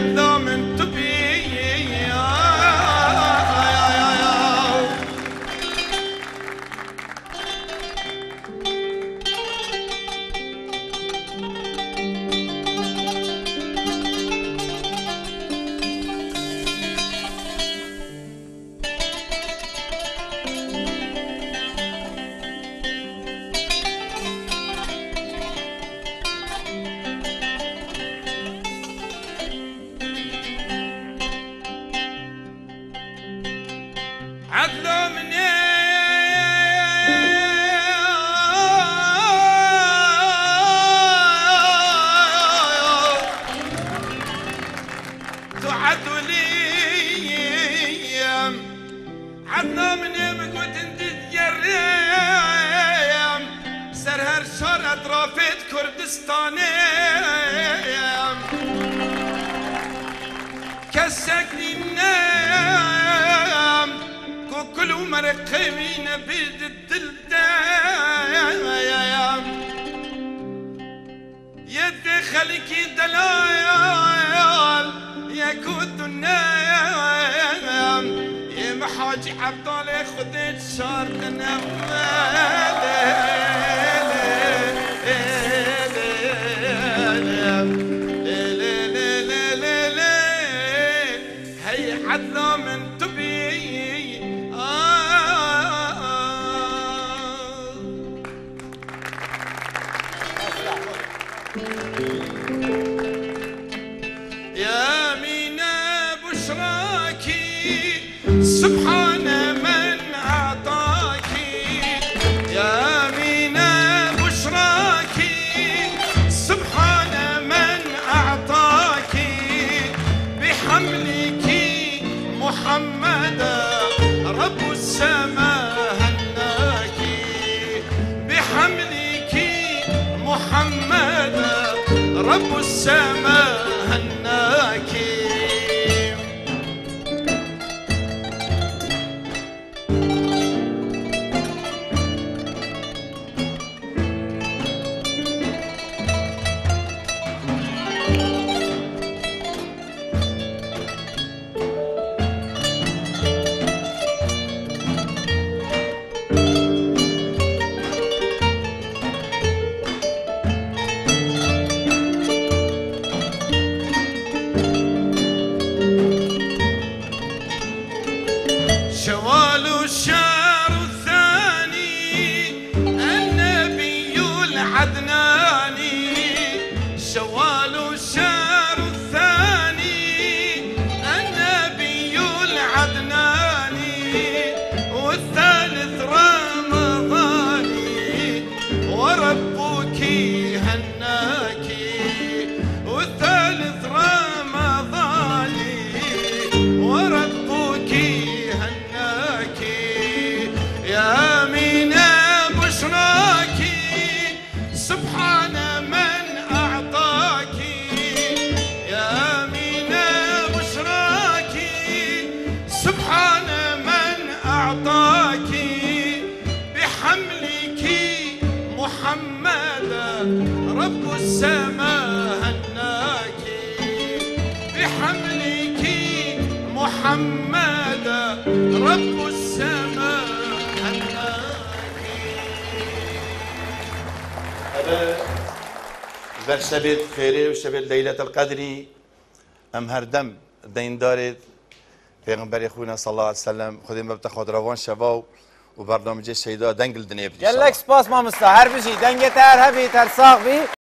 my thumb and عدنا مني بقوت انت تجريم. سرهر شور اطرافت كردستاني. كسكني النام. كل مرقبين بيد حاج عبدال خودت شرق نمده سبحان من أعطاكي يا سبحان من بحملك رب السماء هناكي بحملك محمدا. رب السماء سبحان من أعطاكي يا مينا بشراكي سبحان من أعطاكي بحملك محمدا رب السماء هناكي بحملك محمدا رب السماء بر شبت خیره و شبت لیلت القدری. ام هر دم دین دارید. پیغمبر خونا صلی الله علیه وسلم. خودم ببت خود روان شوا و برنامج شیدا دنگل دنیا بریشا گلک سپاس مامستا هر بشی دنگت هر هبی تر ساق بی